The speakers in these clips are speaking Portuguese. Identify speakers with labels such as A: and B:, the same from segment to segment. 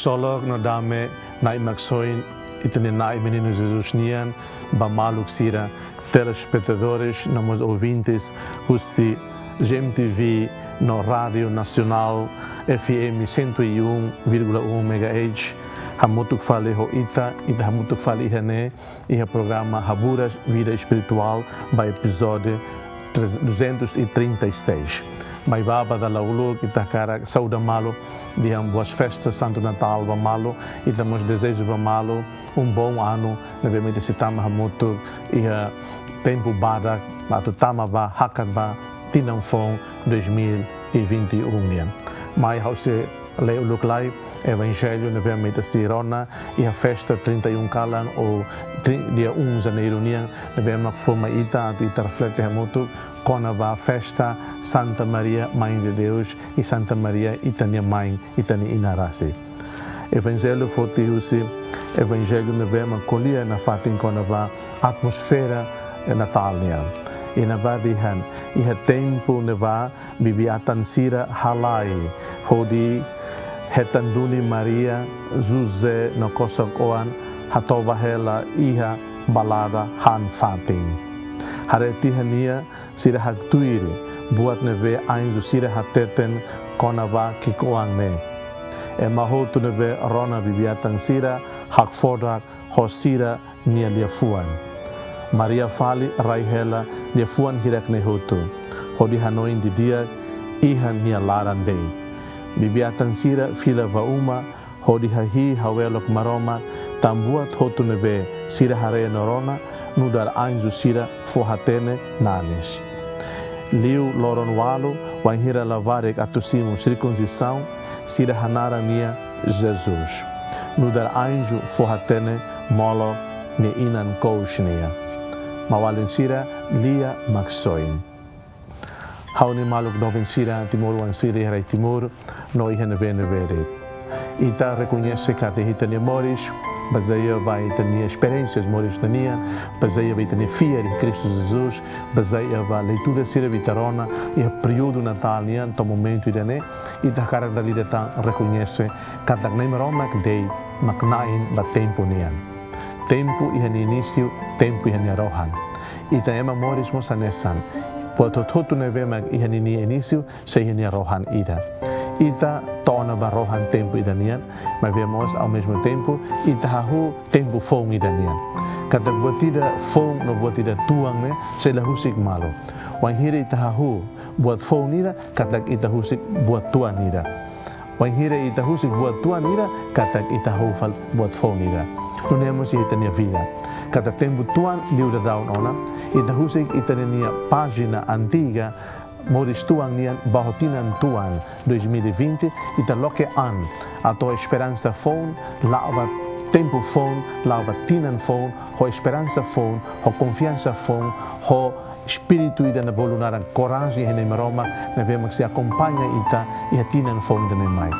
A: Solog no dame na imaksoin itene na menino Jesus nian ba maluk sira telespectadores, nos ouvintes, custi GMTV no Rádio Nacional FM 101,1 MHz. Hamutuk fale ho ita, ita hamutuk fale ihane, iha programa Haburas Vida Espiritual, ba episódio 236. Mai baba da laulu, kita cara sauda malo, diam boas festas, Santo Natal, malo, e damos desejo ba malo, um bom ano, nebemete sitama hamutuk, iha tempo badak, atu tama ba, hakat ba, tinang fong 2021. Mai hause leu luklai, Evangelho na Vermelha Sirona e a festa 31 Kalan ou dia 1 de janeiro niang na Vermelha forma ita atu ita reflete muito com a festa Santa Maria Mãe de Deus e Santa Maria itania mãe itania inarasi. Evangelho forte usi Evangelho na Vermelha colia na fatin a atmosfera natal niang. E na badihan iha tempo na ba bibiatan sira halai hodi hetanduni Maria José no kosokoan hatova hela iha balada han fatin. Hareti hania sira haktuire buat nebe ainzu sira hateten konava kikoang ne. E mahotu nebe rona bibiatan sira hak fodak hosira nia lia fuan. Maria fali rai hela lia fuan hirak ne hotu. Hodi hanoin di dia iha nia laran dei. Bibiatan sira fila vauma hodi hahi hawelok maroma tambuat hotu nebe sira hare norona nudar anju sira fohatene nanes. Liu loron walu wanhira lavarek atusimu circuncisão sira hanara nia Jesus. Nudar anju fohatene molo ne inan koushnia mawalin sira lia maxoin hauni maluk novin sira timur sira harai timur no ihana vene vere. Ita reconhece que te hitani moris baseia vai ter experiências moris tania baseia vai ter fia em Cristo Jesus baseia vai leitura sira vitarona e o período natal nia to momento idane ita cara da lida ta reconhece cada nem roma que dei maknain ba tempo nia tempo ihani início tempo ihani rohan ita ema moris mo sanesan Poto totu ne vema iha ni ni início, se iha ni rohan ida. Ita tona ba rohan tempo ida nian, mas vemos ao mesmo tempo, ita hahu tempo fong ida nian. Kata buat tidak fong no buat tidak tuang ne, se la husik malo. Wan hira ita hahu buat fong nida, kata ita husik buat tuan nida. Wan hira ita husik buat tuan nida, kata ita hufal buat fong nida. Tunemos ita ni vida. Kata tempo tuan liu da daun ona, ita husik ita ni página antiga Moris tuan nian bahotinan tuan 2020 ita loke an. Ato esperança fon lava tempo fon lava tinan fon ho esperança fon ho confiança fon ho espírito ida na bolunaran coragem e na Roma na vemos que acompanha ita e tinan fon de mai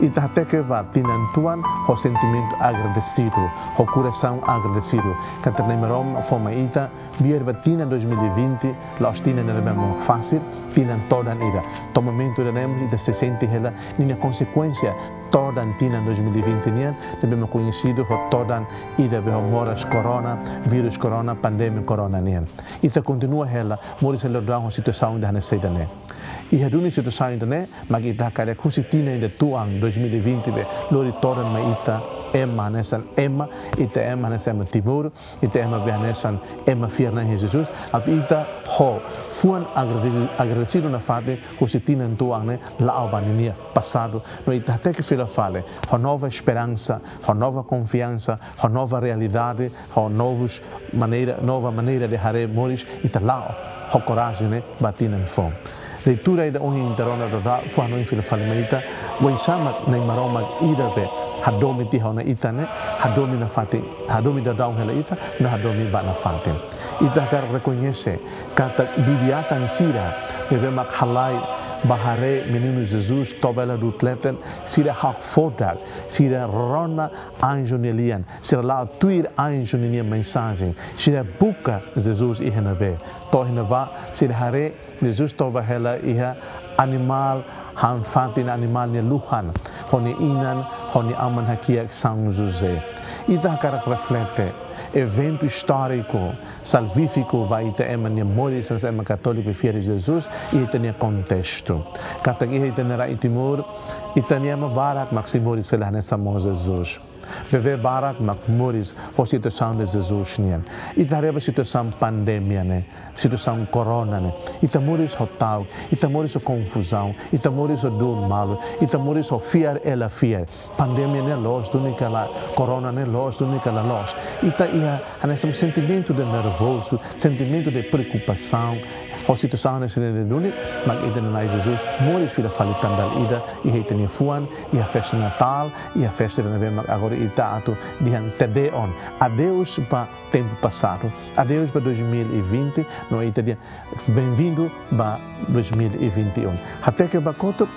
A: e até que vai tinantuan o sentimento agradecido, o coração agradecido. Catarina Roma forma ita, biar batina 2020, la ostina nella mesma fácil, tinan toda a ida. To momento da nemos ita se sente ela, nina consequência a tina 2020 nian, devemos conhecido a ida be moras corona, vírus corona, pandemia corona nian. Ita continua ela, ela dá uma situação da necessidade né. E a duni situação ainda né, mas ita cara kusitina ainda tuang 2020 be lori toran ma ita Emma ita Emma nesan timur ita Emma be nesan Emma fierna em Jesus. At ita ho fuan agradecido na fate kusitina tuang né la albania passado. No ita até que fila fale ho nova esperança ho nova confiança ho nova realidade ho novos maneira nova maneira de hare moris ita lao ho coragem né batina em fome leitura ida ongi interona da fa no infil falimaita wen sama nei maroma ida hadomi ti hona ita ne hadomi na fate hadomi da daun hela ita na hadomi ba na fate ita kar reconhece kata bibiata sira be mak halai bahare menino Jesus tobela do tleten sira hak fodak sira rona anjo nelian sira la tuir anjo nenia mensagem sira buka Jesus i henabe to henaba sira hare Jesus toba hela iha animal han fatin animal ne luhan hone inan onde aman aqui é São José. E da cara reflete evento histórico salvífico vai ter ema ne moris nas ema católico fiel Jesus e tem contexto. Kata que tem era itimur e tem ema barak maximoris selah nessa mão Jesus. Bebe barak mak moris for situação de Jesus nian. E tareba situação pandemia né, situação corona né. E tamoris hotal, e tamoris confusão, e tamoris do mal, e tamoris o fiar ela fiar. Pandemia né los do lá, corona né los do lá los. E tá ia nesse sentimento de nervoso, sentimento de preocupação, a situação nesse duni, mas ida na Jesus, moris filha falitan dal ida, e heita ni fuan, e a festa Natal, e a festa de agora atu dihan tedeon. Adeus para tempo passado, adeus para 2020, no ita dia bem-vindo para 2021. Até que bakoto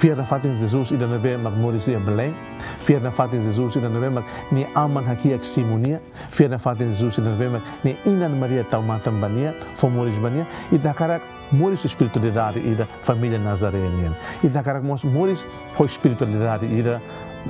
A: Fier na fatin Jesus ida nabe mag moris dia Belém. Fier na fatin Jesus ida nabe mag ni aman hakiak simonia. Fier na fatin Jesus ida nabe mag ni inan Maria taumatan bania, fomoris bania. Ida karak moris espiritualidade ida família nazarenian. Ida karak moris ho espiritualidade ida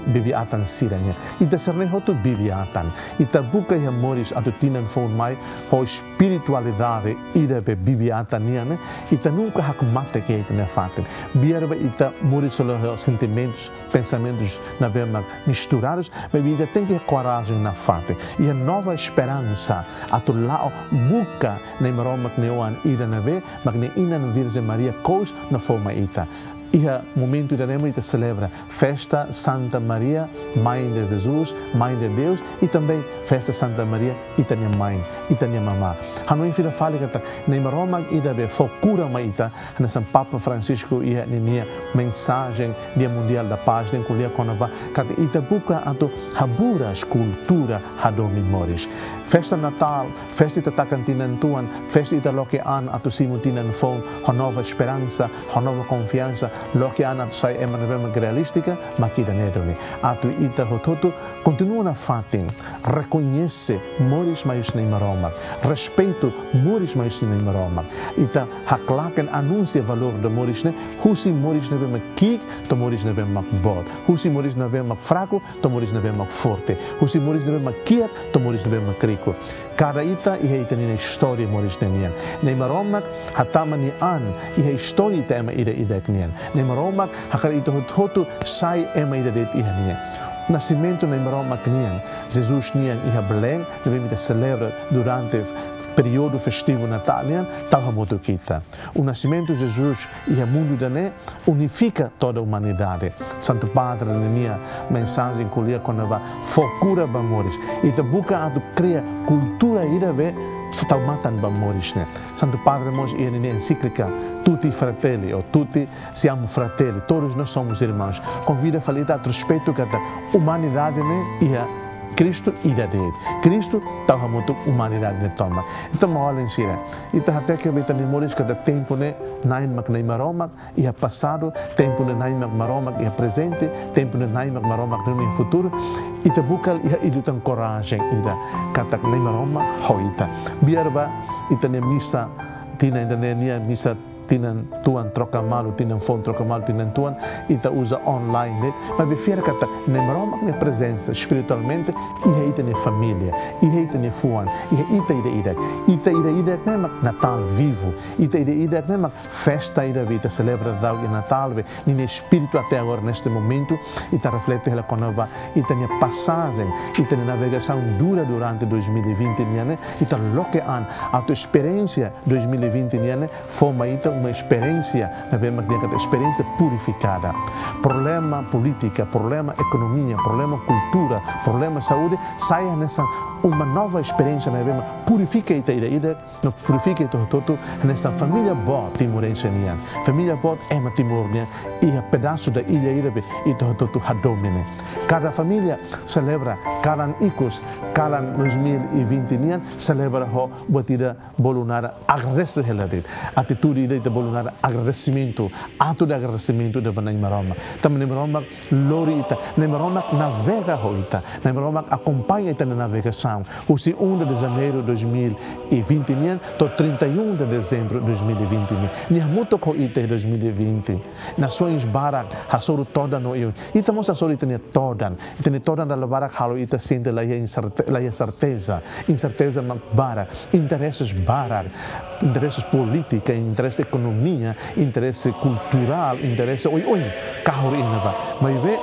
A: bibiatan siranya. Ita serne hotu bibiatan. Ita buka ya moris atu tinan phone mai ho espiritualidade ida be bibiatan niane. Ita nunca hak mate que ita ne faten. Biar ba ita moris solo sentimentos, pensamentos na bema misturados, mas ita tem que coragem na faten. E a nova esperança atu lao buka ne maroma que neoan ida na be, mas ne inan Virgem Maria cous na forma ita. E é momento iremos e celebra festa Santa Maria, Mãe de Jesus, Mãe de Deus, e também festa Santa Maria, e também mãe, e também mamá. Hanoi filha fala que nem Roma e da focura maita, nessa Papa Francisco e a minha mensagem dia mundial da paz, nem colher vai, que ita buca ato habura cultura hadomi moris. Festa Natal, festa ita takantinan tuan, festa ita loke an ato simutinan fon, nova esperança, nova confiança, lo que ana sai é uma materialística, mas que nedoni. Atu ita hototo continua na fatin, reconhece moris mais nem maroma, respeito moris mais nem maroma. Ita haklaken anuncia valor de moris ne, husi moris ne bem kik, to moris ne bem bod. Husi moris ne bem fraco, to moris ne bem forte. Husi moris ne bem kiak, to moris ne bem krico. Cada ita e ita ni história moris ne nian. Ne maroma hatama ni an, e história tema ida ida nian. nem Roma, hakar ito hotu sai ema ida det iha niya. Nascimento nem Roma knian, Jesus nian iha Belém, devemos celebrar durante o período festivo natalian, tal modo kita. O nascimento de Jesus e o mundo da né unifica toda a humanidade. Santo Padre minha mensagem colhia quando vai focura bamores e te busca a cria cultura ira be taumatan bamores né. Santo Padre ia na encíclica tutti fratelli ou tutti siamo fratelli, todos nós somos irmãos. Convida a falar a respeito que a humanidade né, e a Cristo ida dele. Cristo tahu muito humanidade ne toma. Então olha em sira. Então até que beta ni moris cada tempo ne nain mak nei maromak e a passado, tempo ne nain mak maromak e a presente, tempo ne nain mak maromak no futuro. E te bukal e a ilutan coragem ida kata nei maromak hoita. Biar ba ita ne misa tina ainda ne misa tinan tuan troca malu tinan fon troca malu tinan tuan ita usa online net. Mas vi fiera kata ne maroma ne presença espiritualmente e heita ne família e heita ne fuan e ita ida ida. Ita ida ida ne mak natal vivo ita ida ida ne mak festa ida vita celebra da o natal ve. Ne espírito até agora neste momento ita reflete ela conova ita ne passagem ita ne navegação dura durante 2020 ne ita loke an. A tua experiência 2020 ne forma ita uma experiência, uma experiência purificada. Problema política, problema economia, problema cultura, problema saúde, saia nessa uma nova experiência, né? purifica ida, no purifica ito todo nessa família boa timorense. Família boa é uma timornia e a pedaço da ilha ida ito todo hadomine. Cada família celebra cada icos, cada 2020 nian celebra ho batida bolunara agresse helarit. Atitude ita bolungar agradecimento, ato de agradecimento de Banai Maroma. Também Maroma lori ita, Maroma navega ho ita, Maroma acompanha ita na navegação. O se 1 de janeiro de 2020 to 31 de dezembro de 2020. Nia muito ko ita 2020. Na sua barak hasoro toda no eu. Ita mo sa sori ita toda. Ita ni toda na barak halo ita sente la certeza, incerteza barak, interesses barak, interesses política, interesse economia, interesse cultural, interesse oi oi, kahor ina ba. Mas ve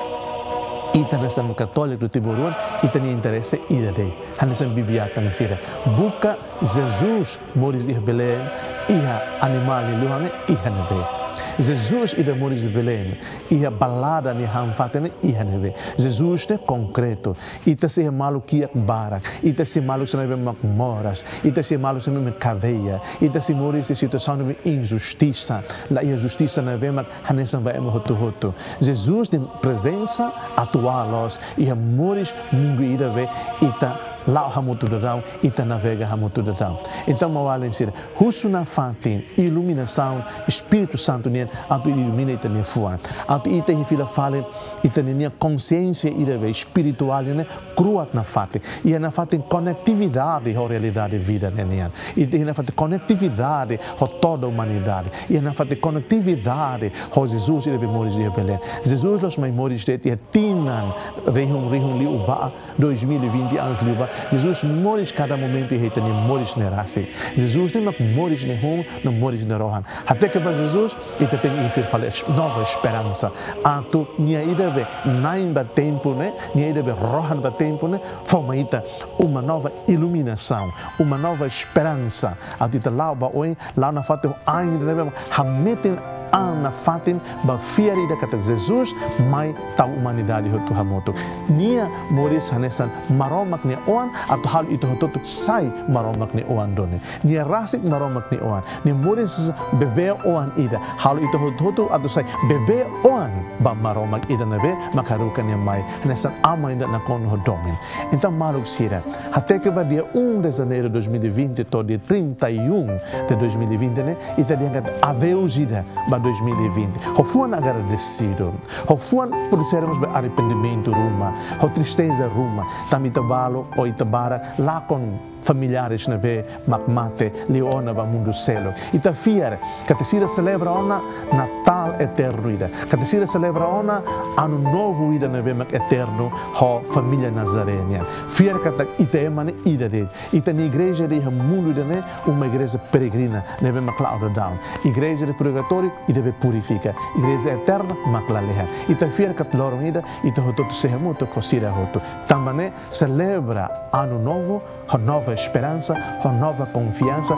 A: ita na sama católico do Tiburon, ita ni interesse ida dei. Hana sam bibiata sira. Buka Jesus moris di Belém, iha animal luhange, iha na ve. Jesus e demônios de Belém e a balada ni hanfatene e haneve Jesus é concreto e te se malu que barak e te se malu se não moras e te se malu se não cadeia e te se mori se situação de injustiça la injustiça não vem mas hanesa vai mo hoto hoto Jesus tem presença atualos e amores mundo ida ve e ta lao hamutu dadau ita navega hamutu dadau então mawalen sira husu na fatin iluminação espírito santo nien atu ilumina ita ne fuan atu ita hifila fale ita ne consciência ve espiritual ne cruat na fatin. E na fatin conectividade com a realidade vida ne nian ita na fatin conectividade com toda a humanidade. E na fatin conectividade com Jesus ve moris de Belém Jesus los mai moris de tinan rehum rehum li uba 2020 anos li uba Jesus moris cada momento e reita moris nerasi. Jesus nem moris ne hum, não moris ne rohan. Até que para Jesus, ele tem que falar nova esperança. Anto nia ida be naim ba tempo né, nia ida be rohan ba tempo né, forma ita uma nova iluminação, uma nova esperança. Anto ita lá ba oi, lá na fato ainda né, hameten ana fatin ba fiari da kata Jesus mai tau humanidade hotu hamoto nia moris hanesan maromak ni oan atau hal itu hotu sai maromak ni oan done nia rasik maromak ni oan. Ni moris bebe oan ida. Hal itu hotu atau sai bebe oan ba maromak ida nabe makarukan yang mai. Hanesan ama inda na kono domin. Então maluk sira até que va dia 1 de janeiro de 2020 to dia 31 de 2020 né ita dia kata aveusida ba 2020. Hofuan agradecido. Hofuan por sermos arrependimento ruma. Ho tristeza ruma. Tamitabalo o itabara lá com familiares na be makmate leona ba mundo celo e ta fiar que celebra ona natal eterno ida que te celebra ona ano novo ida na mak eterno ho família nazarenia fiar que te ite emane ida de ita ni igreja de mundo ida ne uma igreja peregrina ne be mak lauda down igreja de purgatório ida be purifica igreja eterna mak la leha ita fiar que te lorong ida ita hoto se hamuto cosira hoto tambane celebra ano novo ho nova esperança, com nova confiança,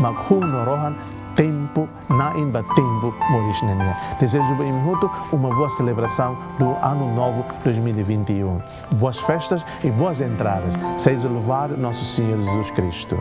A: mas hum no rohan, tempo, na imba tempo, moris nenia. Desejo bem muito uma boa celebração do Ano Novo 2021. Boas festas e boas entradas. Seja louvado nosso Senhor Jesus Cristo.